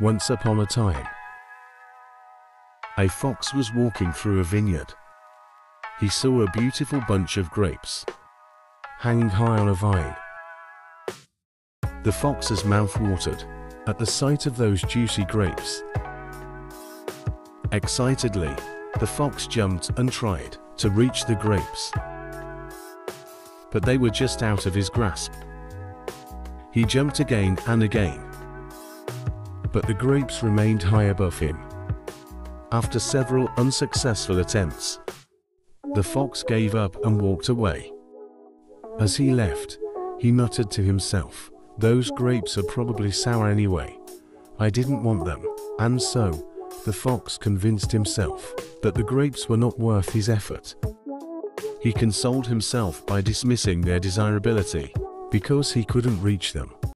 Once upon a time, a fox was walking through a vineyard. He saw a beautiful bunch of grapes hanging high on a vine. The fox's mouth watered at the sight of those juicy grapes. Excitedly, the fox jumped and tried to reach the grapes. But they were just out of his grasp. He jumped again and again. But the grapes remained high above him. After several unsuccessful attempts, the fox gave up and walked away. As he left, he muttered to himself, those grapes are probably sour anyway. I didn't want them. And so, the fox convinced himself that the grapes were not worth his effort. He consoled himself by dismissing their desirability because he couldn't reach them.